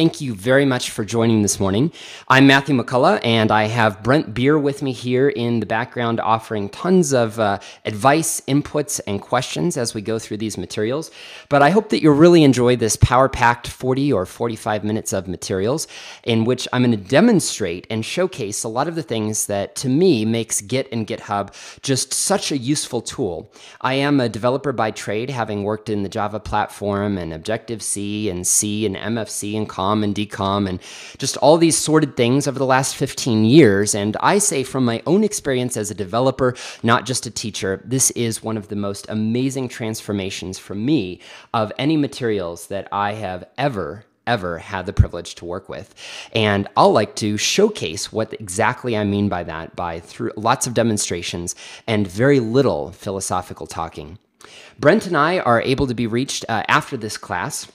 thank you very much for joining this morning. I'm Matthew McCullough, and I have Brent Beer with me here in the background, offering tons of uh, advice, inputs, and questions as we go through these materials. But I hope that you'll really enjoy this power packed 40 or 45 minutes of materials in which I'm going to demonstrate and showcase a lot of the things that to me makes Git and GitHub just such a useful tool. I am a developer by trade, having worked in the Java platform and Objective C and C and MFC and COM and DCOM and just all these sorted things over the last 15 years. And I say from my own experience as a developer, not just a teacher, this is one of the most amazing transformations for me of any materials that I have ever ever had the privilege to work with. And I'll like to showcase what exactly I mean by that by through lots of demonstrations and very little philosophical talking. Brent and I are able to be reached uh, after this class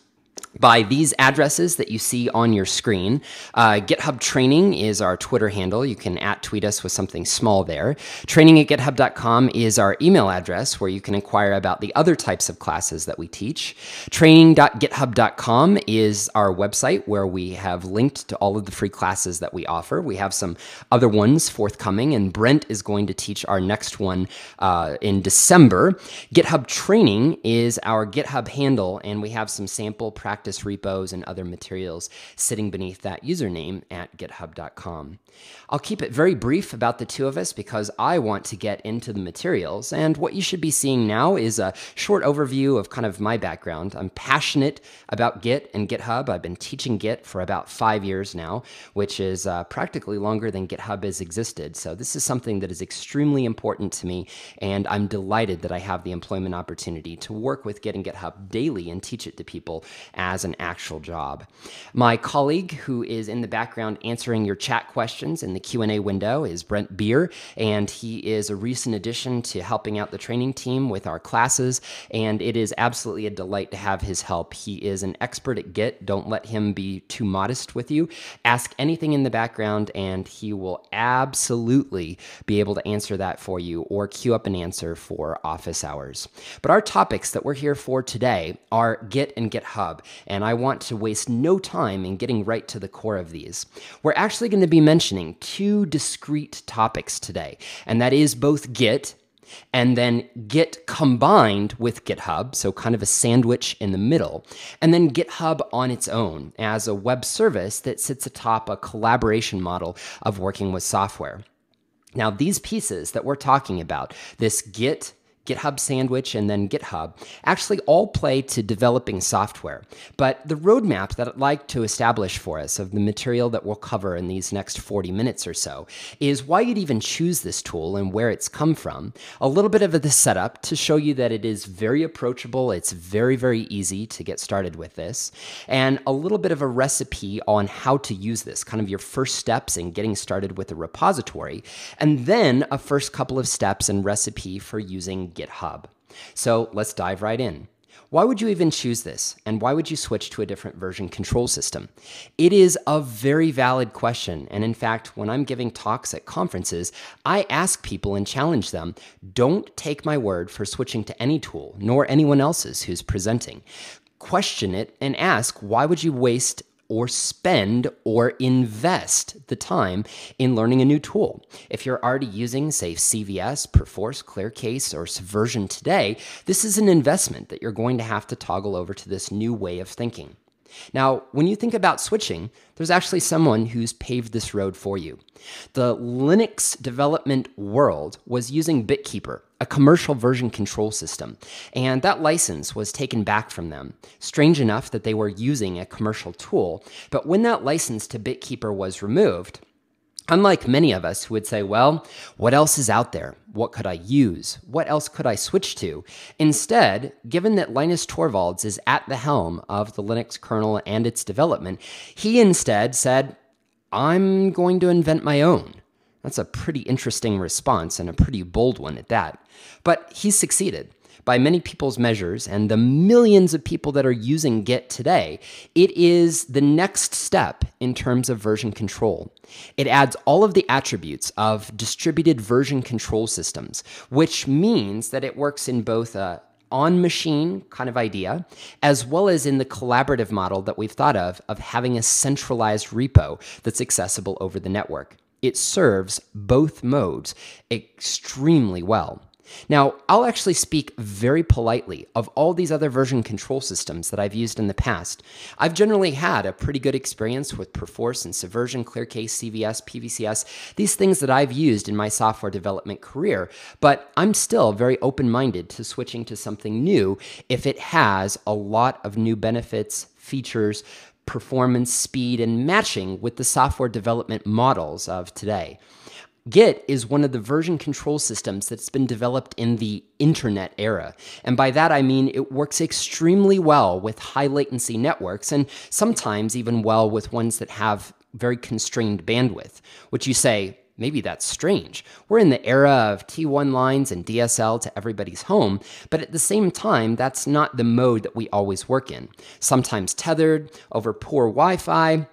by these addresses that you see on your screen. Uh, GitHub Training is our Twitter handle. You can at tweet us with something small there. Training at github.com is our email address where you can inquire about the other types of classes that we teach. Training.github.com is our website where we have linked to all of the free classes that we offer. We have some other ones forthcoming, and Brent is going to teach our next one uh, in December. GitHub Training is our GitHub handle, and we have some sample practice practice repos and other materials sitting beneath that username at github.com. I'll keep it very brief about the two of us because I want to get into the materials. And what you should be seeing now is a short overview of kind of my background. I'm passionate about Git and GitHub. I've been teaching Git for about five years now, which is uh, practically longer than GitHub has existed. So this is something that is extremely important to me. And I'm delighted that I have the employment opportunity to work with Git and GitHub daily and teach it to people as an actual job. My colleague who is in the background answering your chat questions in the Q&A window is Brent Beer, and he is a recent addition to helping out the training team with our classes, and it is absolutely a delight to have his help. He is an expert at Git. Don't let him be too modest with you. Ask anything in the background, and he will absolutely be able to answer that for you or queue up an answer for office hours. But our topics that we're here for today are Git and GitHub, and I want to waste no time in getting right to the core of these. We're actually going to be mentioning two discrete topics today, and that is both Git and then Git combined with GitHub, so kind of a sandwich in the middle, and then GitHub on its own as a web service that sits atop a collaboration model of working with software. Now, these pieces that we're talking about, this Git GitHub Sandwich, and then GitHub actually all play to developing software. But the roadmap that I'd like to establish for us of the material that we'll cover in these next 40 minutes or so is why you'd even choose this tool and where it's come from. A little bit of the setup to show you that it is very approachable, it's very, very easy to get started with this, and a little bit of a recipe on how to use this, kind of your first steps in getting started with a repository, and then a first couple of steps and recipe for using GitHub. So let's dive right in. Why would you even choose this? And why would you switch to a different version control system? It is a very valid question. And in fact, when I'm giving talks at conferences, I ask people and challenge them don't take my word for switching to any tool, nor anyone else's who's presenting. Question it and ask why would you waste or spend or invest the time in learning a new tool. If you're already using, say, CVS, Perforce, ClearCase, or Subversion today, this is an investment that you're going to have to toggle over to this new way of thinking. Now, when you think about switching, there's actually someone who's paved this road for you. The Linux development world was using Bitkeeper, a commercial version control system, and that license was taken back from them. Strange enough that they were using a commercial tool, but when that license to Bitkeeper was removed, Unlike many of us who would say, well, what else is out there? What could I use? What else could I switch to? Instead, given that Linus Torvalds is at the helm of the Linux kernel and its development, he instead said, I'm going to invent my own. That's a pretty interesting response and a pretty bold one at that. But he succeeded by many people's measures and the millions of people that are using Git today, it is the next step in terms of version control. It adds all of the attributes of distributed version control systems, which means that it works in both a on machine kind of idea, as well as in the collaborative model that we've thought of, of having a centralized repo that's accessible over the network. It serves both modes extremely well. Now, I'll actually speak very politely of all these other version control systems that I've used in the past. I've generally had a pretty good experience with Perforce and Subversion, ClearCase, CVS, PVCS, these things that I've used in my software development career, but I'm still very open minded to switching to something new if it has a lot of new benefits, features, performance, speed, and matching with the software development models of today. Git is one of the version control systems that's been developed in the internet era. And by that I mean it works extremely well with high latency networks and sometimes even well with ones that have very constrained bandwidth, which you say, maybe that's strange. We're in the era of T1 lines and DSL to everybody's home, but at the same time, that's not the mode that we always work in. Sometimes tethered over poor Wi Fi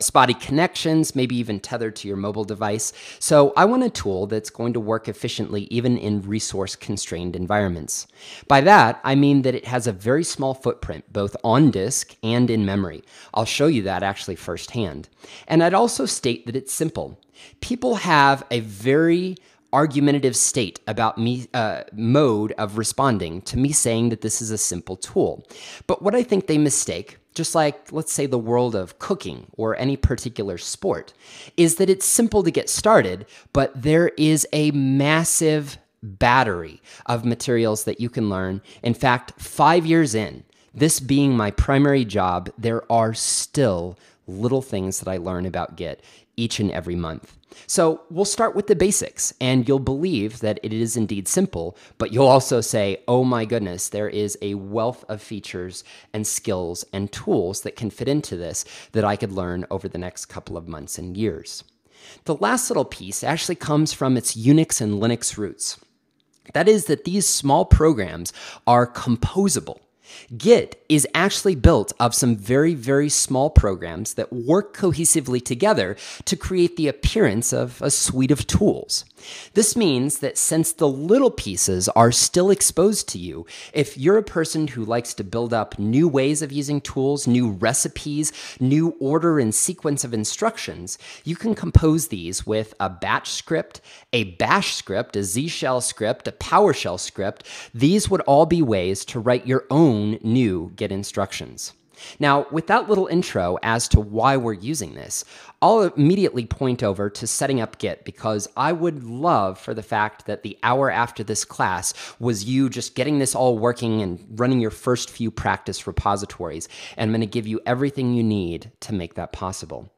spotty connections, maybe even tethered to your mobile device. So I want a tool that's going to work efficiently even in resource constrained environments. By that, I mean that it has a very small footprint, both on disk and in memory. I'll show you that actually firsthand. And I'd also state that it's simple. People have a very argumentative state about me uh, mode of responding to me saying that this is a simple tool. But what I think they mistake just like, let's say, the world of cooking or any particular sport, is that it's simple to get started, but there is a massive battery of materials that you can learn. In fact, five years in, this being my primary job, there are still little things that I learn about Git each and every month. So we'll start with the basics, and you'll believe that it is indeed simple, but you'll also say, oh my goodness, there is a wealth of features and skills and tools that can fit into this that I could learn over the next couple of months and years. The last little piece actually comes from its Unix and Linux roots. That is, that these small programs are composable. Git is actually built of some very, very small programs that work cohesively together to create the appearance of a suite of tools. This means that since the little pieces are still exposed to you, if you're a person who likes to build up new ways of using tools, new recipes, new order and sequence of instructions, you can compose these with a batch script, a bash script, a Z shell script, a PowerShell script. These would all be ways to write your own new Git instructions. Now, with that little intro as to why we're using this, I'll immediately point over to setting up Git because I would love for the fact that the hour after this class was you just getting this all working and running your first few practice repositories. And I'm going to give you everything you need to make that possible.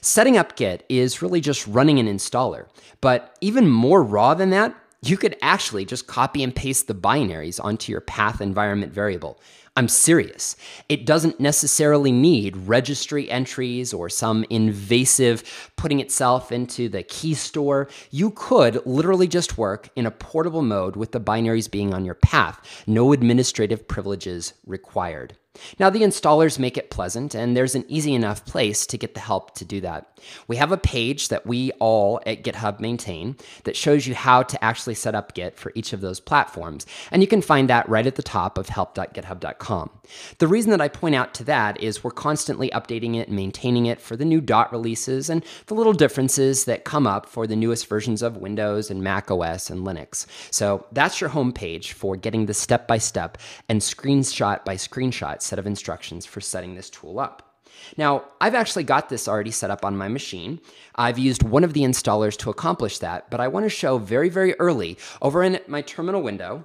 Setting up Git is really just running an installer, but even more raw than that, you could actually just copy and paste the binaries onto your path environment variable. I'm serious. It doesn't necessarily need registry entries or some invasive putting itself into the key store. You could literally just work in a portable mode with the binaries being on your path. No administrative privileges required. Now, the installers make it pleasant, and there's an easy enough place to get the help to do that. We have a page that we all at GitHub maintain that shows you how to actually set up Git for each of those platforms, and you can find that right at the top of help.github.com. The reason that I point out to that is we're constantly updating it and maintaining it for the new dot releases and the little differences that come up for the newest versions of Windows and Mac OS and Linux. So that's your home page for getting the step by step and screenshot by screenshot set of instructions for setting this tool up. Now, I've actually got this already set up on my machine. I've used one of the installers to accomplish that, but I want to show very, very early over in my terminal window,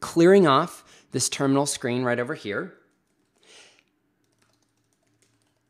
clearing off this terminal screen right over here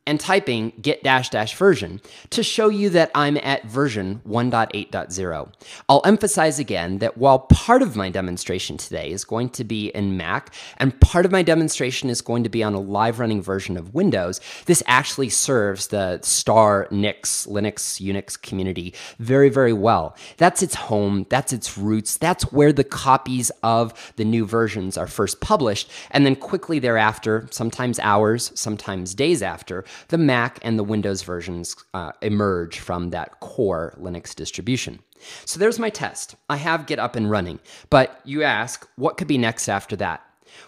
and typing git dash dash version to show you that I'm at version 1.8.0. I'll emphasize again that while part of my demonstration today is going to be in Mac and part of my demonstration is going to be on a live running version of Windows, this actually serves the star Nix, Linux, Unix community very, very well. That's its home, that's its roots, that's where the copies of the new versions are first published, and then quickly thereafter, sometimes hours, sometimes days after, the Mac and the Windows versions uh, emerge from that core Linux distribution. So there's my test. I have Git up and running, but you ask, what could be next after that?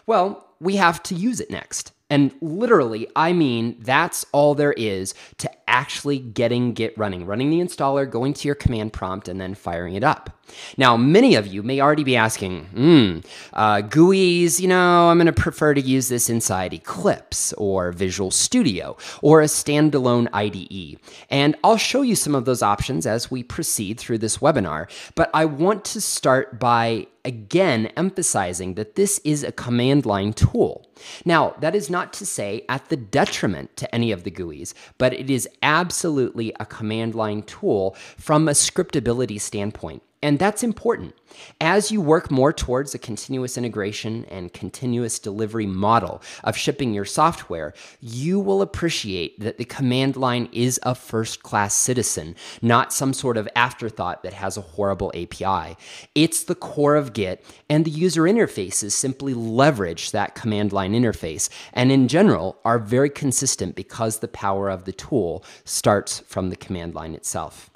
Well, we have to use it next. And literally, I mean, that's all there is to actually getting Git running, running the installer, going to your command prompt, and then firing it up. Now, many of you may already be asking, hmm, uh, GUIs, you know, I'm going to prefer to use this inside Eclipse or Visual Studio or a standalone IDE. And I'll show you some of those options as we proceed through this webinar. But I want to start by again emphasizing that this is a command line tool. Now, that is not to say at the detriment to any of the GUIs, but it is absolutely a command line tool from a scriptability standpoint. And that's important. As you work more towards a continuous integration and continuous delivery model of shipping your software, you will appreciate that the command line is a first class citizen, not some sort of afterthought that has a horrible API. It's the core of Git, and the user interfaces simply leverage that command line interface, and in general are very consistent because the power of the tool starts from the command line itself.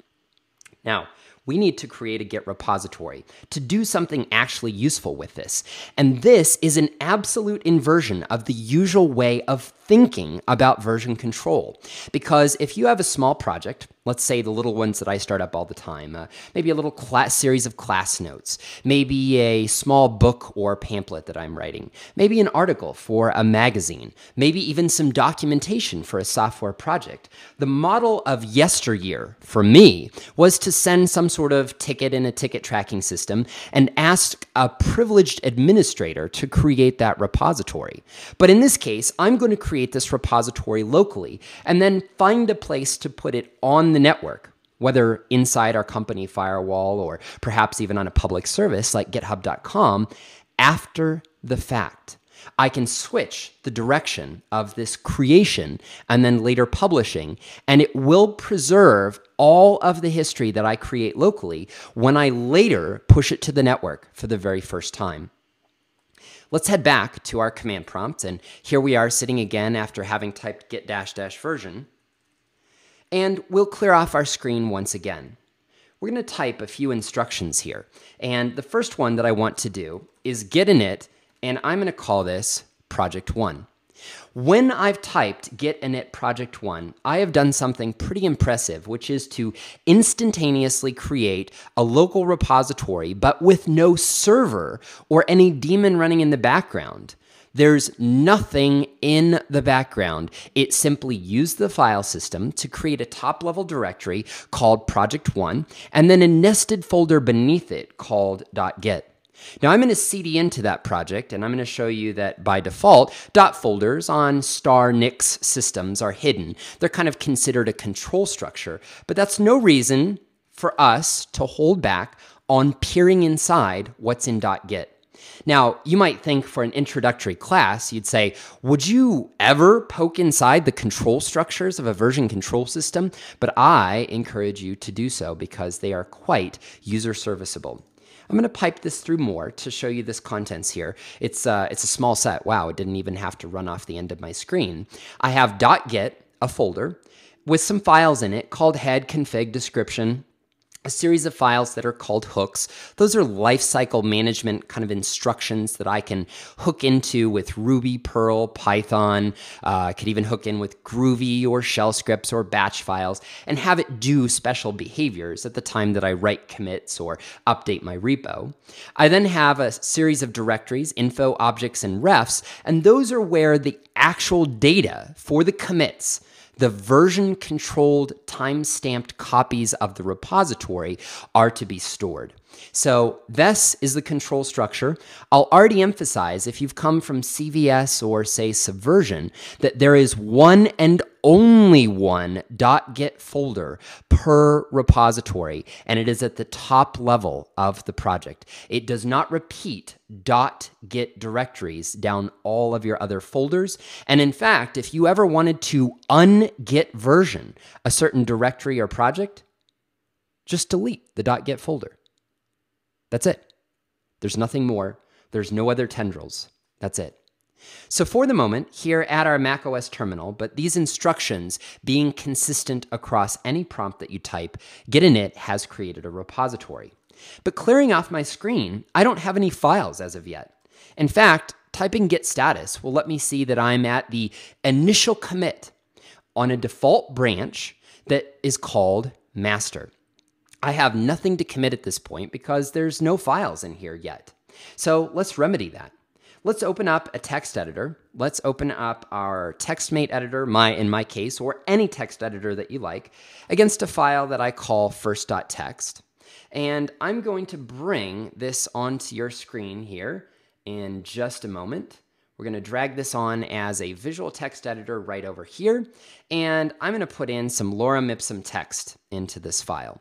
Now, we need to create a Git repository to do something actually useful with this. And this is an absolute inversion of the usual way of thinking about version control. Because if you have a small project, let's say the little ones that I start up all the time, uh, maybe a little class series of class notes, maybe a small book or pamphlet that I'm writing, maybe an article for a magazine, maybe even some documentation for a software project. The model of yesteryear for me was to send some sort of ticket in a ticket tracking system and ask a privileged administrator to create that repository. But in this case, I'm going to create this repository locally and then find a place to put it on the network, whether inside our company firewall or perhaps even on a public service like github.com after the fact. I can switch the direction of this creation and then later publishing, and it will preserve all of the history that I create locally when I later push it to the network for the very first time. Let's head back to our command prompt, and here we are sitting again after having typed git dash dash version. And we'll clear off our screen once again. We're going to type a few instructions here. And the first one that I want to do is git init and I'm going to call this project one. When I've typed git init project one, I have done something pretty impressive, which is to instantaneously create a local repository, but with no server or any daemon running in the background. There's nothing in the background. It simply used the file system to create a top level directory called project one, and then a nested folder beneath it called .git. Now I'm going to cd into that project and I'm going to show you that by default, dot folders on star Nix systems are hidden. They're kind of considered a control structure, but that's no reason for us to hold back on peering inside what's in dot .git. Now, you might think for an introductory class, you'd say, would you ever poke inside the control structures of a version control system? But I encourage you to do so because they are quite user serviceable. I'm going to pipe this through more to show you this contents here. It's, uh, it's a small set. Wow, it didn't even have to run off the end of my screen. I have .git, a folder, with some files in it called head, config, description, a series of files that are called hooks. Those are lifecycle management kind of instructions that I can hook into with Ruby, Perl, Python. Uh, I could even hook in with Groovy or shell scripts or batch files and have it do special behaviors at the time that I write commits or update my repo. I then have a series of directories, info, objects, and refs, and those are where the actual data for the commits the version controlled time stamped copies of the repository are to be stored. So this is the control structure. I'll already emphasize if you've come from CVS or say Subversion that there is one and only one .git folder per repository, and it is at the top level of the project. It does not repeat .git directories down all of your other folders. And in fact, if you ever wanted to ungit version a certain directory or project, just delete the .git folder. That's it. There's nothing more. There's no other tendrils. That's it. So for the moment, here at our macOS terminal, but these instructions being consistent across any prompt that you type, Gitinit has created a repository. But clearing off my screen, I don't have any files as of yet. In fact, typing git status will let me see that I'm at the initial commit on a default branch that is called master. I have nothing to commit at this point because there's no files in here yet. So let's remedy that. Let's open up a text editor. Let's open up our TextMate editor, my in my case, or any text editor that you like, against a file that I call first.txt. And I'm going to bring this onto your screen here in just a moment. We're going to drag this on as a visual text editor right over here. And I'm going to put in some lorem ipsum text into this file.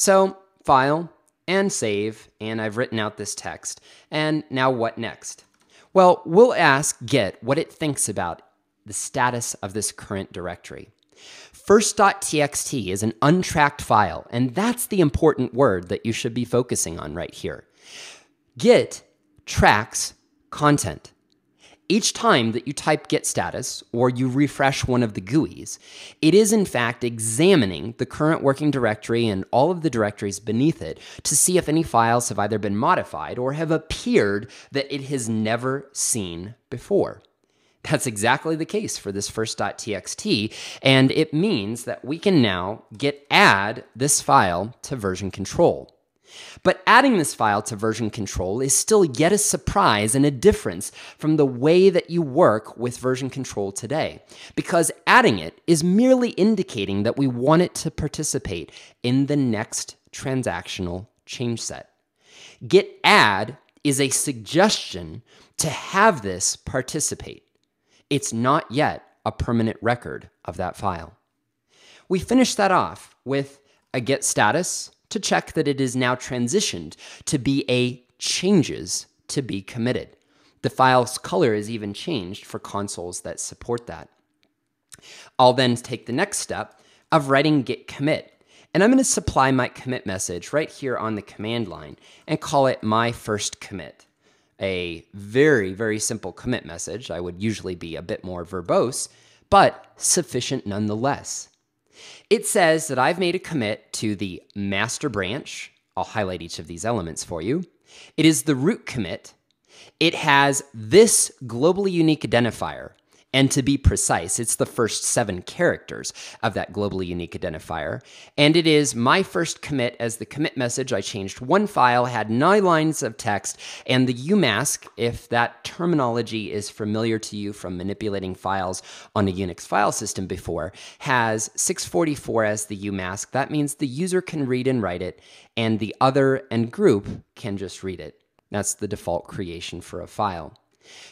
So file and save, and I've written out this text. And now what next? Well, we'll ask Git what it thinks about the status of this current directory. First.txt is an untracked file, and that's the important word that you should be focusing on right here. Git tracks content. Each time that you type git status or you refresh one of the GUIs, it is in fact examining the current working directory and all of the directories beneath it to see if any files have either been modified or have appeared that it has never seen before. That's exactly the case for this first.txt, and it means that we can now git add this file to version control. But adding this file to version control is still yet a surprise and a difference from the way that you work with version control today, because adding it is merely indicating that we want it to participate in the next transactional change set. Git add is a suggestion to have this participate. It's not yet a permanent record of that file. We finish that off with a git status to check that it is now transitioned to be a changes to be committed. The file's color is even changed for consoles that support that. I'll then take the next step of writing git commit. And I'm going to supply my commit message right here on the command line and call it my first commit. A very, very simple commit message. I would usually be a bit more verbose, but sufficient nonetheless. It says that I've made a commit to the master branch. I'll highlight each of these elements for you. It is the root commit. It has this globally unique identifier. And to be precise, it's the first seven characters of that globally unique identifier. And it is my first commit as the commit message. I changed one file, had nine lines of text, and the umask, if that terminology is familiar to you from manipulating files on a Unix file system before, has 644 as the umask. That means the user can read and write it, and the other and group can just read it. That's the default creation for a file.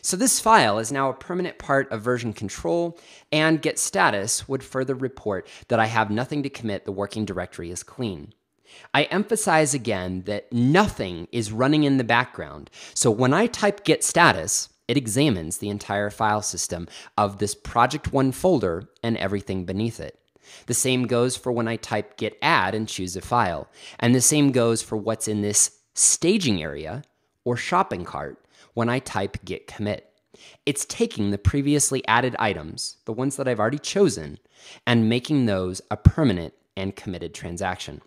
So this file is now a permanent part of version control, and git status would further report that I have nothing to commit, the working directory is clean. I emphasize again that nothing is running in the background. So when I type git status, it examines the entire file system of this project one folder and everything beneath it. The same goes for when I type git add and choose a file. And the same goes for what's in this staging area or shopping cart when I type git commit. It's taking the previously added items, the ones that I've already chosen, and making those a permanent and committed transaction.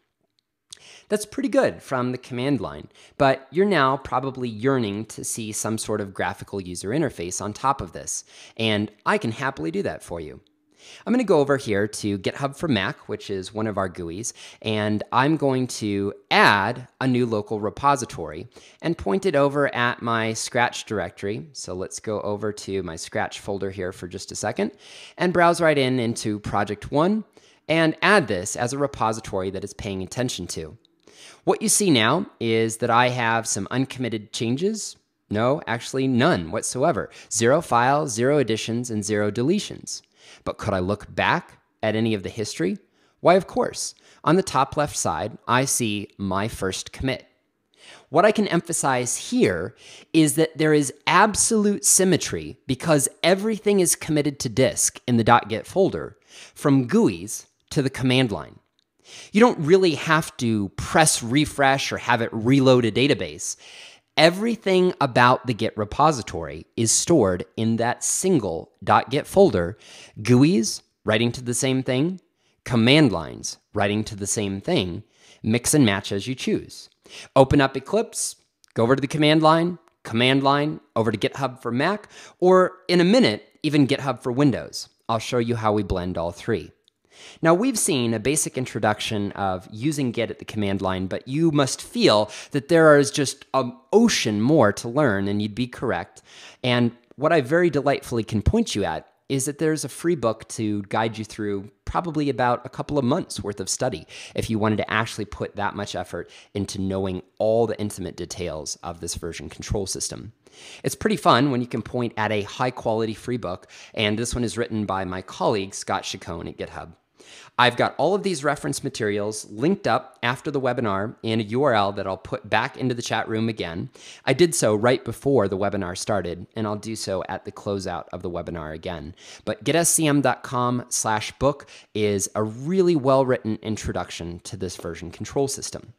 That's pretty good from the command line, but you're now probably yearning to see some sort of graphical user interface on top of this, and I can happily do that for you. I'm going to go over here to GitHub for Mac, which is one of our GUIs, and I'm going to add a new local repository and point it over at my Scratch directory. So let's go over to my Scratch folder here for just a second and browse right in into Project One and add this as a repository that is paying attention to. What you see now is that I have some uncommitted changes. No, actually none whatsoever. Zero files, zero additions, and zero deletions. But could I look back at any of the history? Why, of course. On the top left side, I see my first commit. What I can emphasize here is that there is absolute symmetry because everything is committed to disk in the .git folder, from GUIs to the command line. You don't really have to press refresh or have it reload a database. Everything about the Git repository is stored in that single .git folder. GUIs writing to the same thing, command lines writing to the same thing, mix and match as you choose. Open up Eclipse, go over to the command line, command line over to GitHub for Mac, or in a minute, even GitHub for Windows. I'll show you how we blend all three. Now, we've seen a basic introduction of using Git at the command line, but you must feel that there is just an ocean more to learn, and you'd be correct. And what I very delightfully can point you at is that there's a free book to guide you through probably about a couple of months worth of study if you wanted to actually put that much effort into knowing all the intimate details of this version control system. It's pretty fun when you can point at a high quality free book, and this one is written by my colleague Scott Chacon at GitHub. I've got all of these reference materials linked up after the webinar in a URL that I'll put back into the chat room again. I did so right before the webinar started, and I'll do so at the closeout of the webinar again. But gitscm.com slash book is a really well-written introduction to this version control system.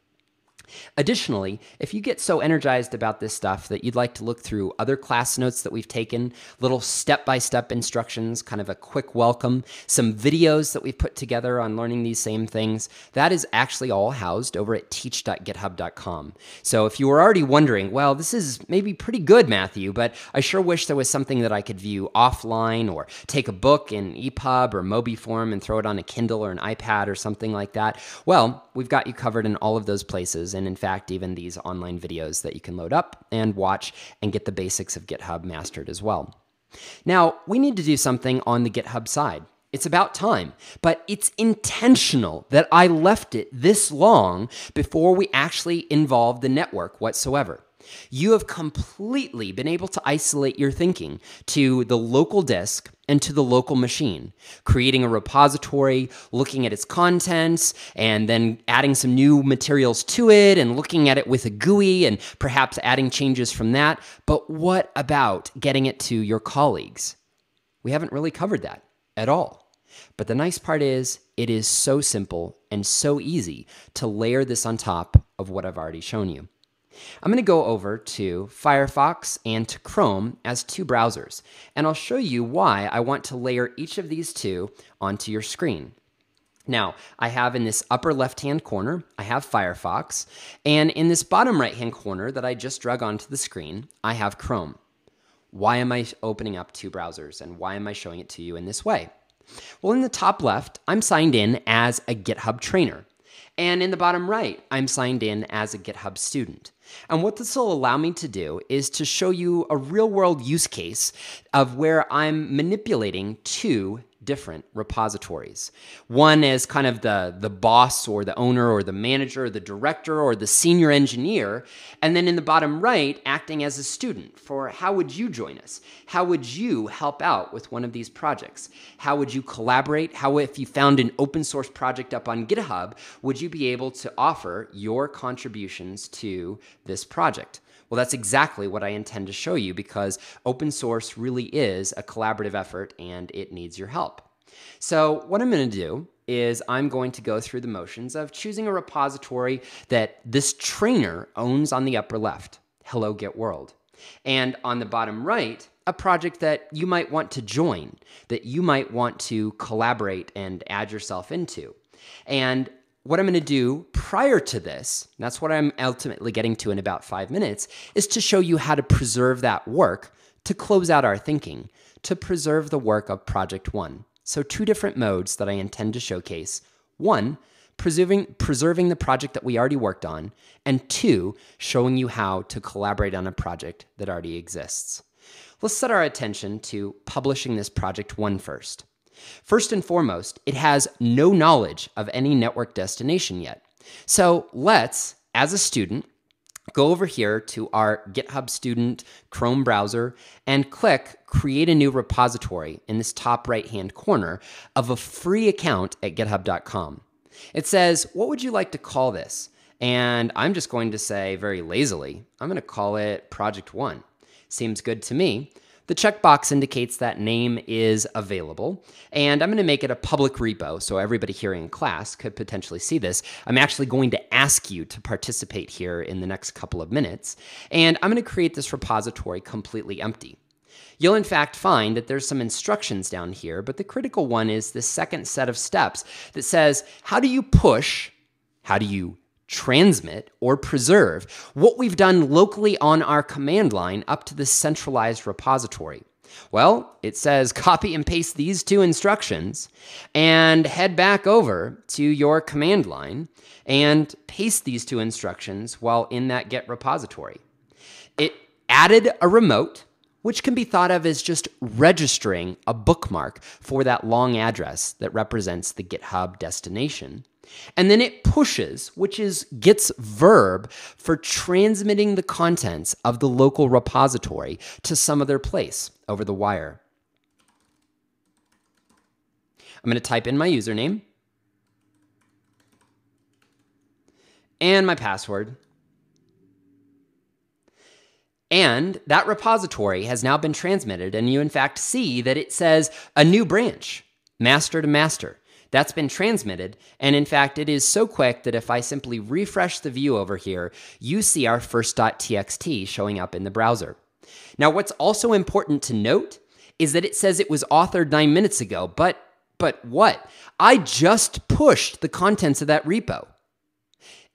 Additionally, if you get so energized about this stuff that you'd like to look through other class notes that we've taken, little step by step instructions, kind of a quick welcome, some videos that we've put together on learning these same things, that is actually all housed over at teach.github.com. So if you were already wondering, well, this is maybe pretty good, Matthew, but I sure wish there was something that I could view offline or take a book in EPUB or Mobi form and throw it on a Kindle or an iPad or something like that. Well, we've got you covered in all of those places. And and in fact, even these online videos that you can load up and watch and get the basics of GitHub mastered as well. Now, we need to do something on the GitHub side. It's about time, but it's intentional that I left it this long before we actually involve the network whatsoever. You have completely been able to isolate your thinking to the local disk and to the local machine, creating a repository, looking at its contents, and then adding some new materials to it and looking at it with a GUI and perhaps adding changes from that. But what about getting it to your colleagues? We haven't really covered that at all. But the nice part is, it is so simple and so easy to layer this on top of what I've already shown you. I'm going to go over to Firefox and to Chrome as two browsers, and I'll show you why I want to layer each of these two onto your screen. Now, I have in this upper left-hand corner, I have Firefox, and in this bottom right-hand corner that I just drug onto the screen, I have Chrome. Why am I opening up two browsers, and why am I showing it to you in this way? Well, in the top left, I'm signed in as a GitHub trainer. And in the bottom right, I'm signed in as a GitHub student. And what this will allow me to do is to show you a real world use case of where I'm manipulating two different repositories. One is kind of the, the boss or the owner or the manager or the director or the senior engineer. And then in the bottom right, acting as a student for how would you join us? How would you help out with one of these projects? How would you collaborate? How, if you found an open source project up on GitHub, would you be able to offer your contributions to this project? Well, that's exactly what I intend to show you because open source really is a collaborative effort and it needs your help. So what I'm going to do is I'm going to go through the motions of choosing a repository that this trainer owns on the upper left, Hello Git World. And on the bottom right, a project that you might want to join, that you might want to collaborate and add yourself into. And what I'm going to do prior to this, that's what I'm ultimately getting to in about five minutes, is to show you how to preserve that work to close out our thinking, to preserve the work of Project One. So, two different modes that I intend to showcase. One, preserving, preserving the project that we already worked on, and two, showing you how to collaborate on a project that already exists. Let's set our attention to publishing this Project One first. First and foremost, it has no knowledge of any network destination yet. So let's, as a student, go over here to our GitHub student Chrome browser and click create a new repository in this top right hand corner of a free account at github.com. It says, What would you like to call this? And I'm just going to say very lazily, I'm going to call it Project One. Seems good to me. The checkbox indicates that name is available, and I'm going to make it a public repo so everybody here in class could potentially see this. I'm actually going to ask you to participate here in the next couple of minutes, and I'm going to create this repository completely empty. You'll in fact find that there's some instructions down here, but the critical one is the second set of steps that says, how do you push, how do you transmit, or preserve what we've done locally on our command line up to the centralized repository? Well, it says copy and paste these two instructions and head back over to your command line and paste these two instructions while in that Git repository. It added a remote, which can be thought of as just registering a bookmark for that long address that represents the GitHub destination. And then it pushes, which is Git's verb for transmitting the contents of the local repository to some other place over the wire. I'm going to type in my username and my password. And that repository has now been transmitted, and you in fact see that it says a new branch, master to master. That's been transmitted, and in fact, it is so quick that if I simply refresh the view over here, you see our first.txt showing up in the browser. Now, what's also important to note is that it says it was authored nine minutes ago, but but what? I just pushed the contents of that repo.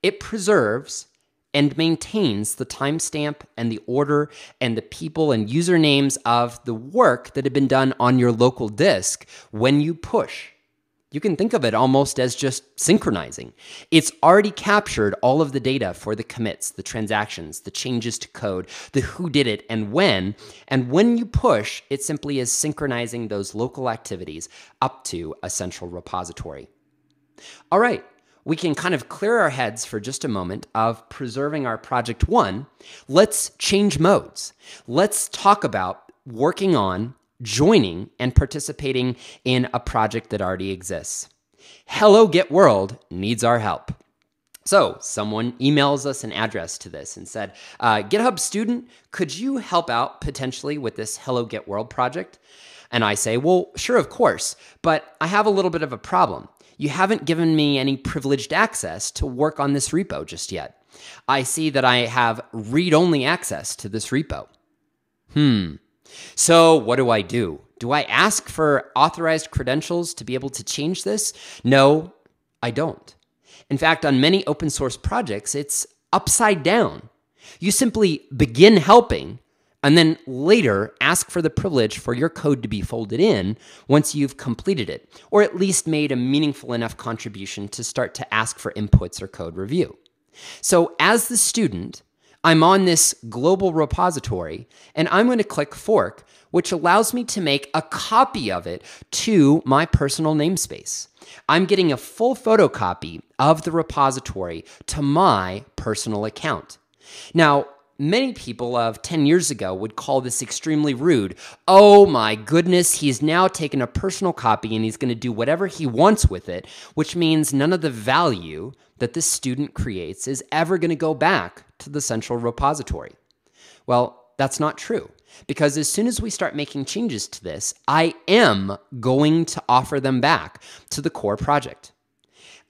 It preserves and maintains the timestamp and the order and the people and usernames of the work that had been done on your local disk when you push. You can think of it almost as just synchronizing. It's already captured all of the data for the commits, the transactions, the changes to code, the who did it and when. And when you push, it simply is synchronizing those local activities up to a central repository. All right, we can kind of clear our heads for just a moment of preserving our project one. Let's change modes. Let's talk about working on joining and participating in a project that already exists. Hello Git World needs our help. So someone emails us an address to this and said, uh, GitHub student, could you help out potentially with this Hello Git World project? And I say, well, sure, of course, but I have a little bit of a problem. You haven't given me any privileged access to work on this repo just yet. I see that I have read-only access to this repo. Hmm, so, what do I do? Do I ask for authorized credentials to be able to change this? No, I don't. In fact, on many open source projects, it's upside down. You simply begin helping and then later ask for the privilege for your code to be folded in once you've completed it, or at least made a meaningful enough contribution to start to ask for inputs or code review. So, as the student, I'm on this global repository and I'm going to click fork, which allows me to make a copy of it to my personal namespace. I'm getting a full photocopy of the repository to my personal account. Now, many people of 10 years ago would call this extremely rude. Oh my goodness, he's now taken a personal copy and he's going to do whatever he wants with it, which means none of the value that this student creates is ever going to go back to the central repository. Well, that's not true. Because as soon as we start making changes to this, I am going to offer them back to the core project.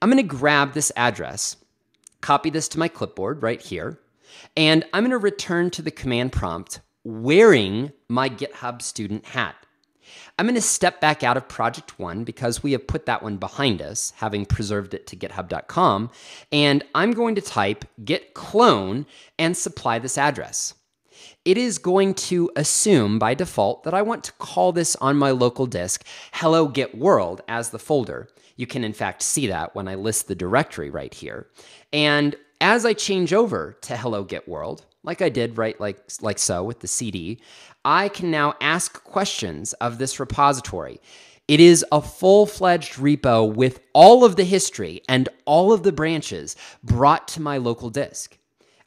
I'm going to grab this address, copy this to my clipboard right here, and I'm going to return to the command prompt wearing my GitHub student hat. I'm going to step back out of project one because we have put that one behind us, having preserved it to github.com. And I'm going to type git clone and supply this address. It is going to assume by default that I want to call this on my local disk hello git world as the folder. You can in fact see that when I list the directory right here. And as I change over to hello git world, like I did right like like so with the CD, I can now ask questions of this repository. It is a full-fledged repo with all of the history and all of the branches brought to my local disk.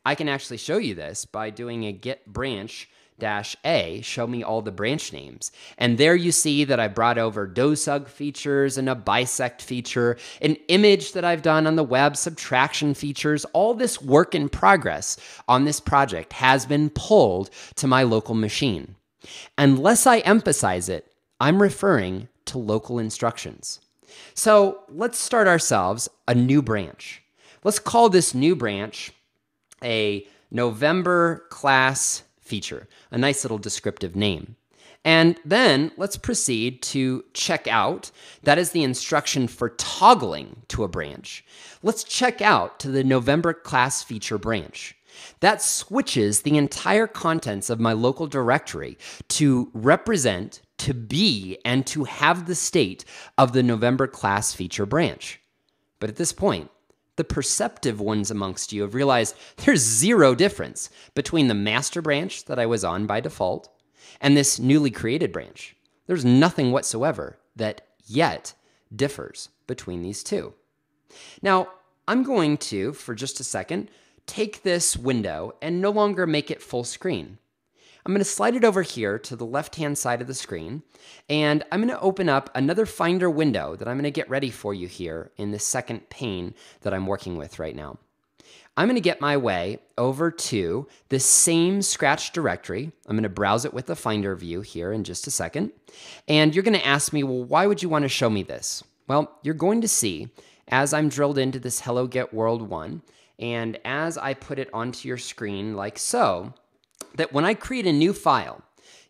I can actually show you this by doing a git branch dash A, show me all the branch names. And there you see that I brought over dosug features and a bisect feature, an image that I've done on the web, subtraction features. All this work in progress on this project has been pulled to my local machine. Unless I emphasize it, I'm referring to local instructions. So let's start ourselves a new branch. Let's call this new branch a November class feature, a nice little descriptive name. And then let's proceed to check out. That is the instruction for toggling to a branch. Let's check out to the November class feature branch. That switches the entire contents of my local directory to represent, to be, and to have the state of the November class feature branch. But at this point, the perceptive ones amongst you have realized there's zero difference between the master branch that I was on by default and this newly created branch. There's nothing whatsoever that yet differs between these two. Now, I'm going to, for just a second, take this window and no longer make it full screen. I'm going to slide it over here to the left-hand side of the screen, and I'm going to open up another Finder window that I'm going to get ready for you here in the second pane that I'm working with right now. I'm going to get my way over to the same Scratch directory. I'm going to browse it with the Finder view here in just a second. And you're going to ask me, well, why would you want to show me this? Well, you're going to see as I'm drilled into this Hello Git World 1, and as I put it onto your screen like so, that when I create a new file,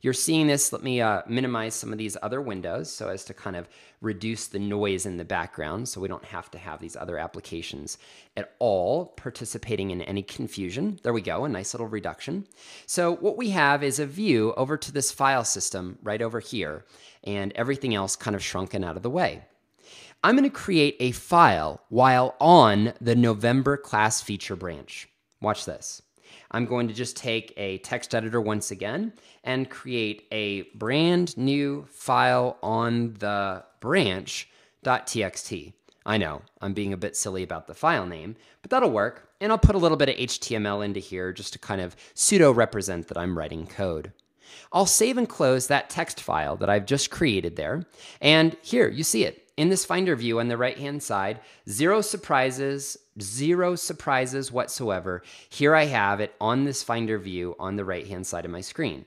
you're seeing this. Let me uh, minimize some of these other windows so as to kind of reduce the noise in the background so we don't have to have these other applications at all participating in any confusion. There we go, a nice little reduction. So what we have is a view over to this file system right over here and everything else kind of shrunken out of the way. I'm going to create a file while on the November class feature branch. Watch this. I'm going to just take a text editor once again and create a brand new file on the branch.txt. I know, I'm being a bit silly about the file name, but that'll work. And I'll put a little bit of HTML into here just to kind of pseudo represent that I'm writing code. I'll save and close that text file that I've just created there. And here, you see it in this Finder view on the right hand side, zero surprises, zero surprises whatsoever. Here I have it on this Finder view on the right hand side of my screen.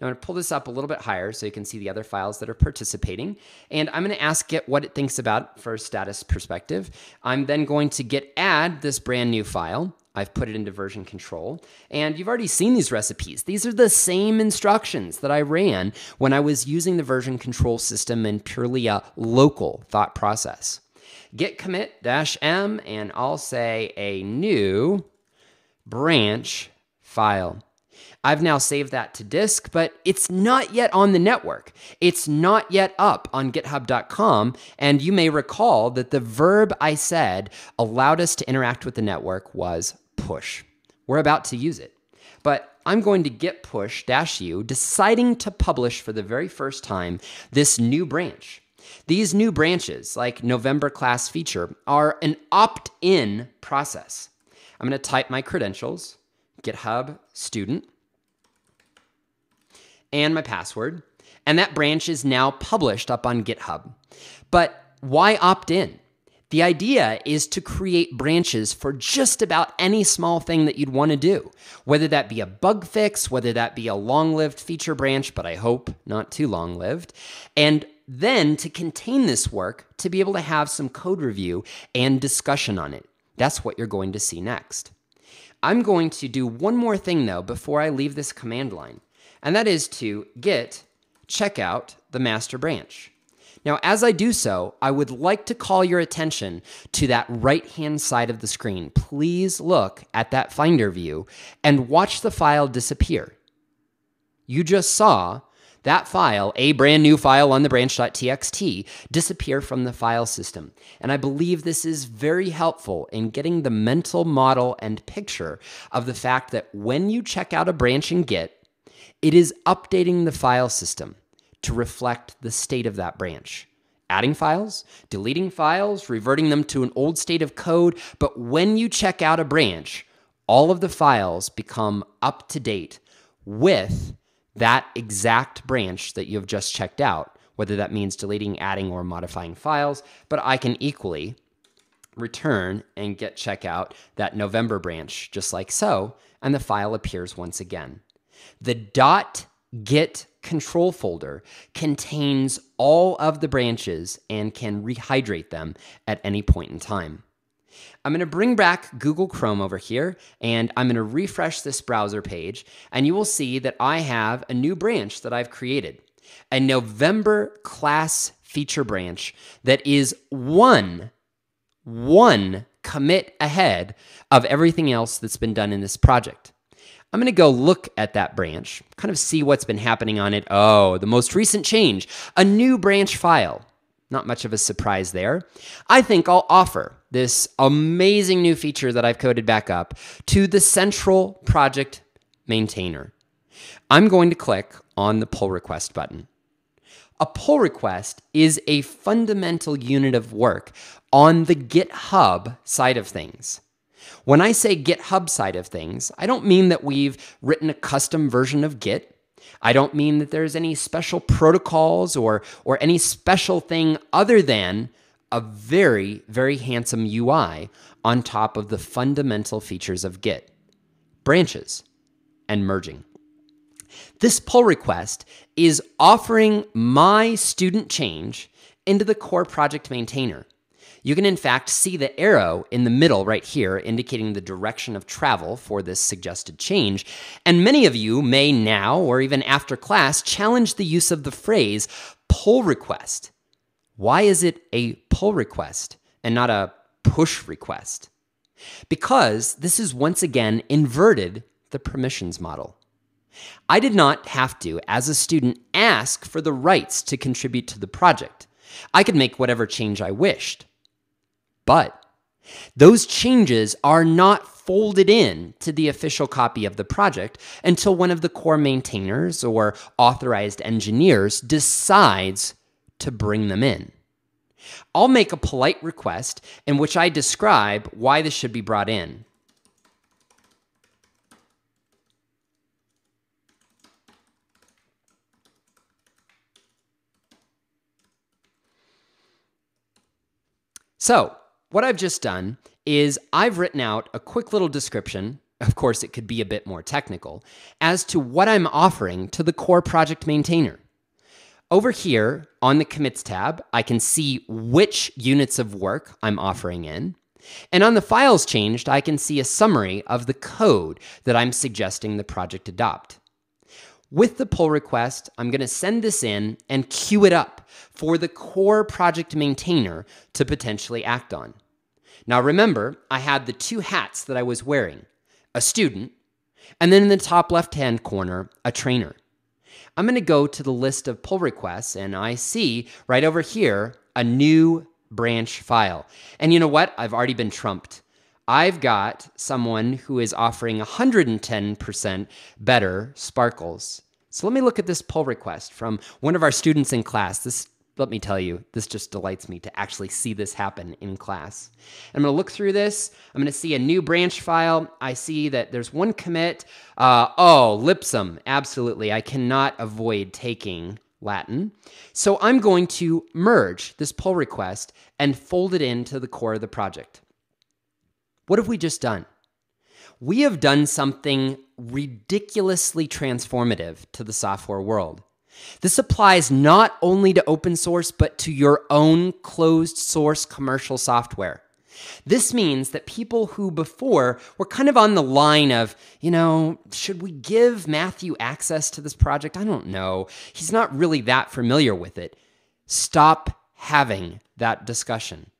Now I'm to pull this up a little bit higher so you can see the other files that are participating. And I'm going to ask it what it thinks about for a status perspective. I'm then going to git add this brand new file. I've put it into version control. And you've already seen these recipes. These are the same instructions that I ran when I was using the version control system in purely a local thought process. Git commit dash m, and I'll say a new branch file. I've now saved that to disk, but it's not yet on the network. It's not yet up on github.com. And you may recall that the verb I said allowed us to interact with the network was push. We're about to use it. But I'm going to git push dash u, deciding to publish for the very first time this new branch. These new branches, like November class feature, are an opt in process. I'm going to type my credentials GitHub student and my password, and that branch is now published up on GitHub. But why opt in? The idea is to create branches for just about any small thing that you'd want to do, whether that be a bug fix, whether that be a long lived feature branch, but I hope not too long lived, and then to contain this work to be able to have some code review and discussion on it. That's what you're going to see next. I'm going to do one more thing though before I leave this command line, and that is to git checkout the master branch. Now, as I do so, I would like to call your attention to that right hand side of the screen. Please look at that Finder view and watch the file disappear. You just saw that file, a brand new file on the branch.txt, disappear from the file system. And I believe this is very helpful in getting the mental model and picture of the fact that when you check out a branch in Git, it is updating the file system to reflect the state of that branch. Adding files, deleting files, reverting them to an old state of code. But when you check out a branch, all of the files become up to date with that exact branch that you have just checked out, whether that means deleting, adding, or modifying files. But I can equally return and git checkout that November branch just like so, and the file appears once again. The dot Git control folder contains all of the branches and can rehydrate them at any point in time. I'm going to bring back Google Chrome over here and I'm going to refresh this browser page and you will see that I have a new branch that I've created, a November class feature branch that is one, one commit ahead of everything else that's been done in this project. I'm going to go look at that branch, kind of see what's been happening on it. Oh, the most recent change, a new branch file. Not much of a surprise there. I think I'll offer this amazing new feature that I've coded back up to the central project maintainer. I'm going to click on the pull request button. A pull request is a fundamental unit of work on the GitHub side of things. When I say GitHub side of things, I don't mean that we've written a custom version of Git. I don't mean that there's any special protocols or, or any special thing other than a very, very handsome UI on top of the fundamental features of Git branches and merging. This pull request is offering my student change into the core project maintainer. You can in fact see the arrow in the middle right here indicating the direction of travel for this suggested change. And many of you may now or even after class challenge the use of the phrase pull request. Why is it a pull request and not a push request? Because this is once again inverted the permissions model. I did not have to, as a student, ask for the rights to contribute to the project. I could make whatever change I wished. But those changes are not folded in to the official copy of the project until one of the core maintainers or authorized engineers decides to bring them in. I'll make a polite request in which I describe why this should be brought in. So, what I've just done is I've written out a quick little description. Of course, it could be a bit more technical as to what I'm offering to the core project maintainer. Over here on the commits tab, I can see which units of work I'm offering in. And on the files changed, I can see a summary of the code that I'm suggesting the project adopt. With the pull request, I'm going to send this in and queue it up for the core project maintainer to potentially act on. Now remember, I had the two hats that I was wearing, a student, and then in the top left-hand corner, a trainer. I'm going to go to the list of pull requests and I see right over here a new branch file. And you know what? I've already been trumped. I've got someone who is offering 110% better sparkles. So let me look at this pull request from one of our students in class. This let me tell you, this just delights me to actually see this happen in class. I'm going to look through this. I'm going to see a new branch file. I see that there's one commit. Uh, oh, Lipsum. Absolutely. I cannot avoid taking Latin. So I'm going to merge this pull request and fold it into the core of the project. What have we just done? We have done something ridiculously transformative to the software world. This applies not only to open source, but to your own closed source commercial software. This means that people who before were kind of on the line of, you know, should we give Matthew access to this project? I don't know. He's not really that familiar with it. Stop having that discussion.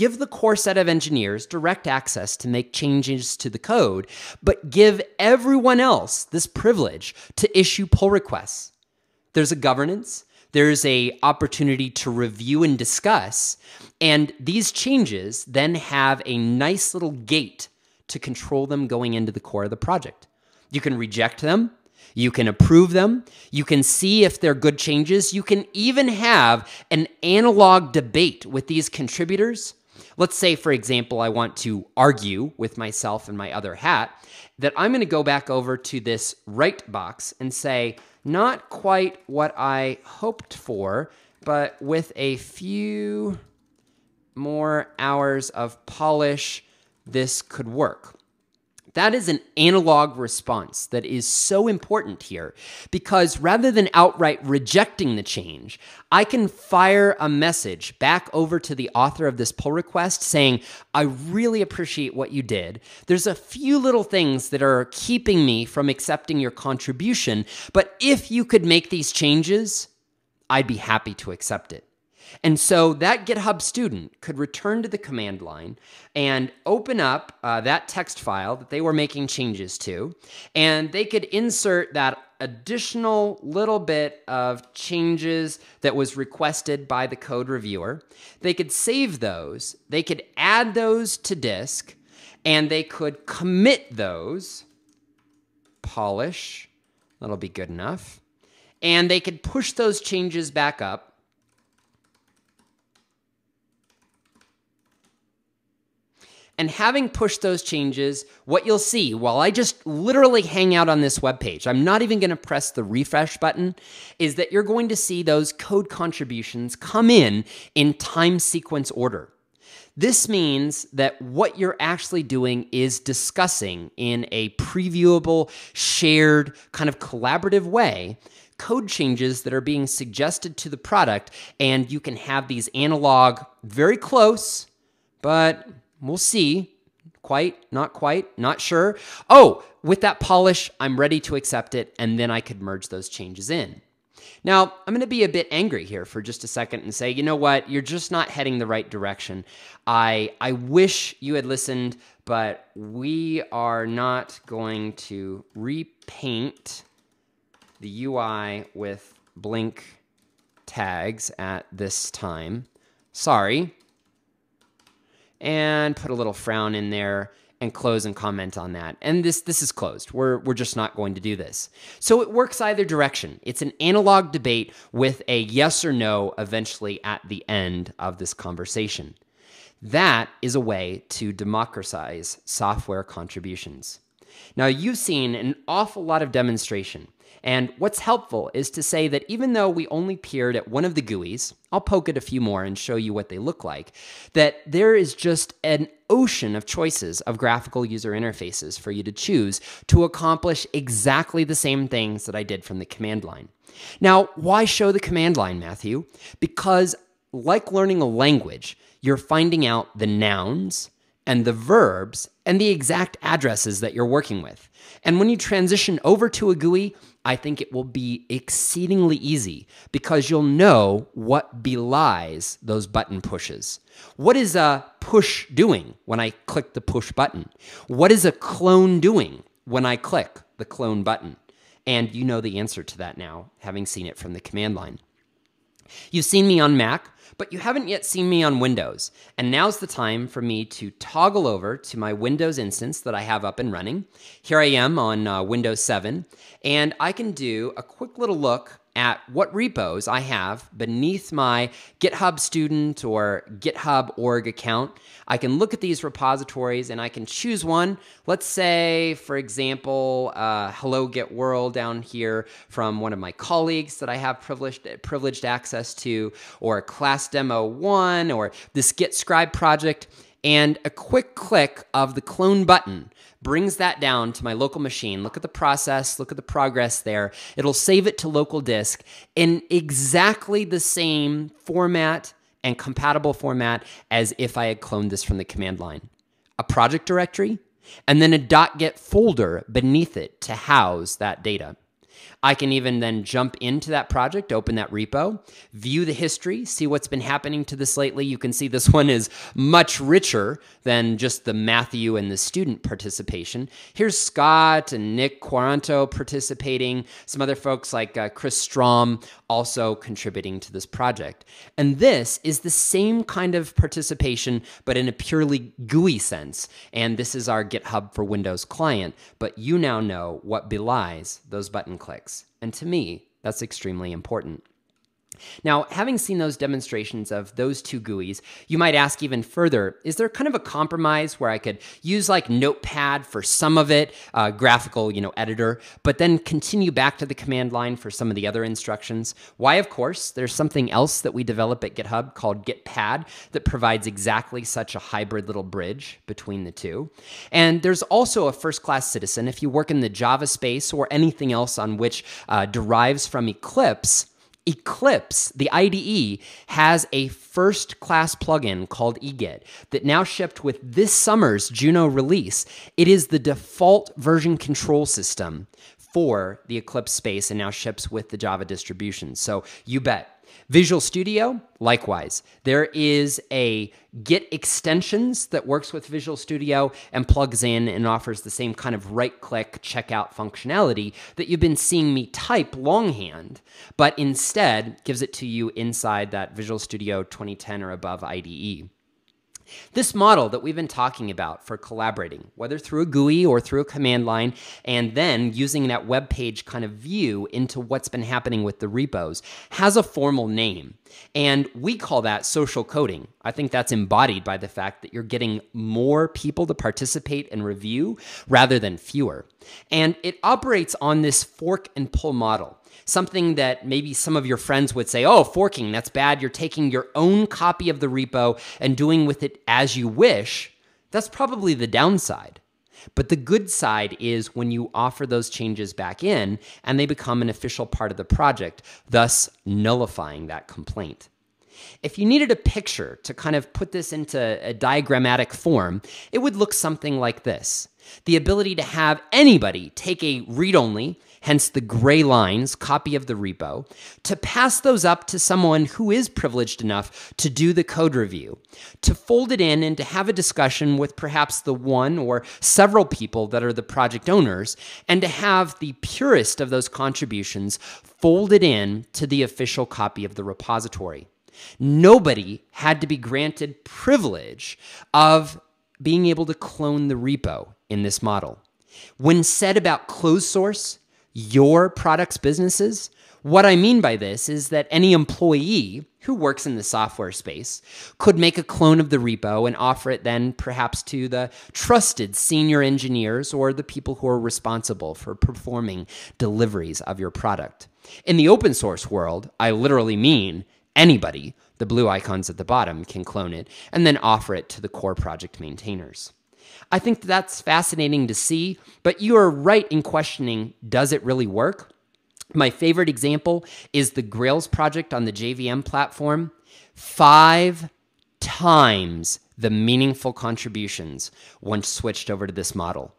Give the core set of engineers direct access to make changes to the code, but give everyone else this privilege to issue pull requests. There's a governance, there's a opportunity to review and discuss, and these changes then have a nice little gate to control them going into the core of the project. You can reject them, you can approve them, you can see if they're good changes, you can even have an analog debate with these contributors. Let's say, for example, I want to argue with myself and my other hat that I'm going to go back over to this right box and say, not quite what I hoped for, but with a few more hours of polish, this could work. That is an analog response that is so important here because rather than outright rejecting the change, I can fire a message back over to the author of this pull request saying, I really appreciate what you did. There's a few little things that are keeping me from accepting your contribution, but if you could make these changes, I'd be happy to accept it. And so that GitHub student could return to the command line and open up uh, that text file that they were making changes to, and they could insert that additional little bit of changes that was requested by the code reviewer. They could save those, they could add those to disk, and they could commit those, polish, that'll be good enough, and they could push those changes back up And having pushed those changes, what you'll see while I just literally hang out on this web page, I'm not even going to press the refresh button, is that you're going to see those code contributions come in in time sequence order. This means that what you're actually doing is discussing in a previewable, shared, kind of collaborative way code changes that are being suggested to the product, and you can have these analog, very close, but We'll see. Quite, not quite, not sure. Oh, with that polish, I'm ready to accept it, and then I could merge those changes in. Now, I'm going to be a bit angry here for just a second and say, you know what? You're just not heading the right direction. I I wish you had listened, but we are not going to repaint the UI with blink tags at this time. Sorry and put a little frown in there and close and comment on that. And this this is closed. We're we're just not going to do this. So it works either direction. It's an analog debate with a yes or no eventually at the end of this conversation. That is a way to democratize software contributions. Now you've seen an awful lot of demonstration and what's helpful is to say that even though we only peered at one of the GUIs, I'll poke at a few more and show you what they look like, that there is just an ocean of choices of graphical user interfaces for you to choose to accomplish exactly the same things that I did from the command line. Now, why show the command line, Matthew? Because like learning a language, you're finding out the nouns and the verbs and the exact addresses that you're working with. And when you transition over to a GUI, I think it will be exceedingly easy because you'll know what belies those button pushes. What is a push doing when I click the push button? What is a clone doing when I click the clone button? And you know the answer to that now, having seen it from the command line. You've seen me on Mac, but you haven't yet seen me on Windows. And now's the time for me to toggle over to my Windows instance that I have up and running. Here I am on uh, Windows 7, and I can do a quick little look at what repos I have beneath my GitHub student or GitHub org account. I can look at these repositories and I can choose one. Let's say, for example, uh, Hello Git World down here from one of my colleagues that I have privileged, privileged access to, or Class Demo 1, or this Git Scribe project. And a quick click of the clone button brings that down to my local machine. Look at the process, look at the progress there. It'll save it to local disk in exactly the same format and compatible format as if I had cloned this from the command line. A project directory, and then a .git folder beneath it to house that data. I can even then jump into that project, open that repo, view the history, see what's been happening to this lately. You can see this one is much richer than just the Matthew and the student participation. Here's Scott and Nick Quaranto participating, some other folks like uh, Chris Strom also contributing to this project. And this is the same kind of participation, but in a purely GUI sense. And this is our GitHub for Windows client, but you now know what belies those button clicks. And to me, that's extremely important. Now, having seen those demonstrations of those two GUIs, you might ask even further, is there kind of a compromise where I could use like Notepad for some of it, uh, graphical, you know, editor, but then continue back to the command line for some of the other instructions? Why, of course, there's something else that we develop at GitHub called GitPad that provides exactly such a hybrid little bridge between the two. And there's also a first-class citizen. If you work in the Java space or anything else on which uh, derives from Eclipse, Eclipse, the IDE, has a first class plugin called eGit that now shipped with this summer's Juno release. It is the default version control system for the Eclipse space and now ships with the Java distribution. So you bet Visual Studio, likewise. There is a Git extensions that works with Visual Studio and plugs in and offers the same kind of right click checkout functionality that you've been seeing me type longhand, but instead gives it to you inside that Visual Studio 2010 or above IDE. This model that we've been talking about for collaborating, whether through a GUI or through a command line, and then using that web page kind of view into what's been happening with the repos, has a formal name. And we call that social coding. I think that's embodied by the fact that you're getting more people to participate and review rather than fewer. And it operates on this fork and pull model something that maybe some of your friends would say, oh, forking, that's bad. You're taking your own copy of the repo and doing with it as you wish. That's probably the downside. But the good side is when you offer those changes back in and they become an official part of the project, thus nullifying that complaint. If you needed a picture to kind of put this into a diagrammatic form, it would look something like this. The ability to have anybody take a read only hence the gray lines, copy of the repo, to pass those up to someone who is privileged enough to do the code review, to fold it in and to have a discussion with perhaps the one or several people that are the project owners, and to have the purest of those contributions folded in to the official copy of the repository. Nobody had to be granted privilege of being able to clone the repo in this model. When said about closed source, your product's businesses? What I mean by this is that any employee who works in the software space could make a clone of the repo and offer it then perhaps to the trusted senior engineers or the people who are responsible for performing deliveries of your product. In the open source world, I literally mean anybody, the blue icons at the bottom, can clone it and then offer it to the core project maintainers. I think that's fascinating to see, but you are right in questioning does it really work? My favorite example is the Grails project on the JVM platform. Five times the meaningful contributions once switched over to this model.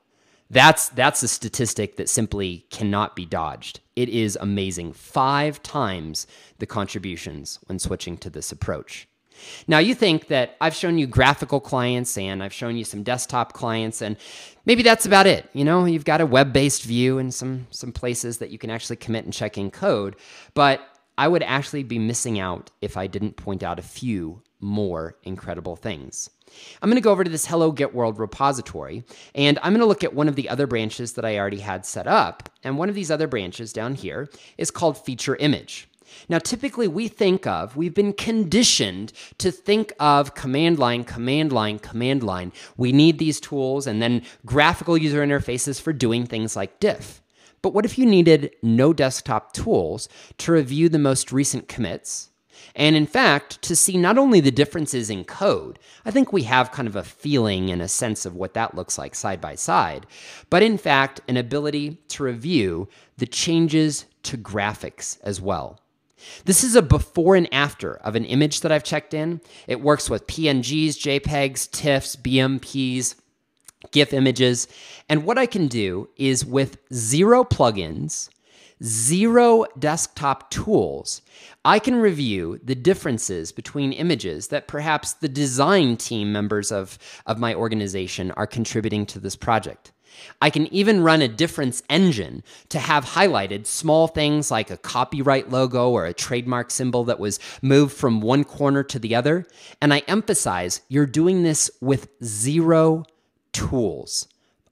That's that's a statistic that simply cannot be dodged. It is amazing. 5 times the contributions when switching to this approach. Now, you think that I've shown you graphical clients and I've shown you some desktop clients, and maybe that's about it. You know, you've got a web based view and some, some places that you can actually commit and check in code. But I would actually be missing out if I didn't point out a few more incredible things. I'm going to go over to this Hello Git World repository, and I'm going to look at one of the other branches that I already had set up. And one of these other branches down here is called Feature Image. Now, typically we think of, we've been conditioned to think of command line, command line, command line. We need these tools and then graphical user interfaces for doing things like diff. But what if you needed no desktop tools to review the most recent commits? And in fact, to see not only the differences in code, I think we have kind of a feeling and a sense of what that looks like side by side, but in fact, an ability to review the changes to graphics as well. This is a before and after of an image that I've checked in. It works with PNGs, JPEGs, TIFFs, BMPs, GIF images. And what I can do is with zero plugins, zero desktop tools, I can review the differences between images that perhaps the design team members of, of my organization are contributing to this project. I can even run a difference engine to have highlighted small things like a copyright logo or a trademark symbol that was moved from one corner to the other. And I emphasize you're doing this with zero tools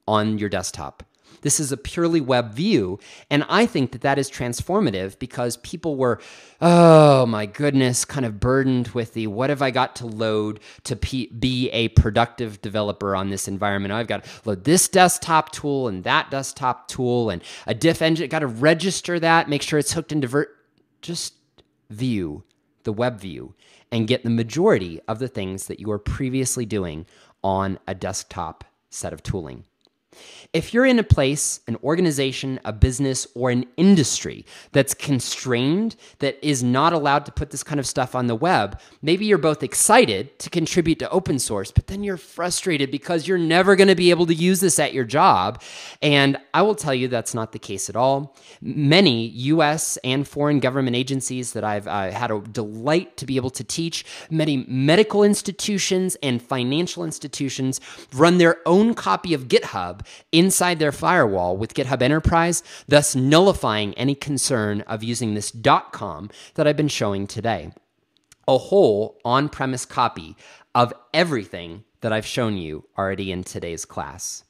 on your desktop. This is a purely web view. And I think that that is transformative because people were, oh my goodness, kind of burdened with the what have I got to load to be a productive developer on this environment? I've got to load this desktop tool and that desktop tool and a diff engine. Got to register that, make sure it's hooked into Vert. Just view the web view and get the majority of the things that you were previously doing on a desktop set of tooling. If you're in a place, an organization, a business, or an industry that's constrained, that is not allowed to put this kind of stuff on the web, maybe you're both excited to contribute to open source, but then you're frustrated because you're never going to be able to use this at your job. And I will tell you that's not the case at all. Many US and foreign government agencies that I've uh, had a delight to be able to teach, many medical institutions and financial institutions run their own copy of Inside their firewall with GitHub Enterprise, thus nullifying any concern of using this .com that I've been showing today. A whole on-premise copy of everything that I've shown you already in today's class.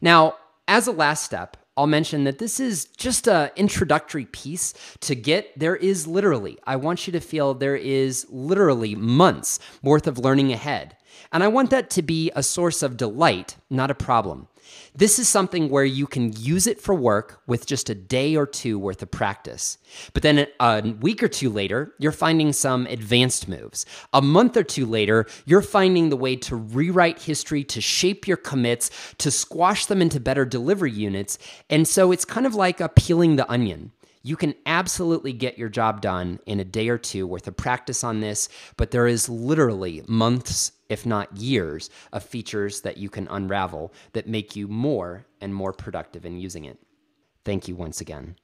Now, as a last step, I'll mention that this is just an introductory piece to Git. There is literally, I want you to feel there is literally months worth of learning ahead. And I want that to be a source of delight, not a problem. This is something where you can use it for work with just a day or two worth of practice. But then a week or two later, you're finding some advanced moves. A month or two later, you're finding the way to rewrite history, to shape your commits, to squash them into better delivery units. And so it's kind of like a peeling the onion. You can absolutely get your job done in a day or two worth of practice on this, but there is literally months, if not years, of features that you can unravel that make you more and more productive in using it. Thank you once again.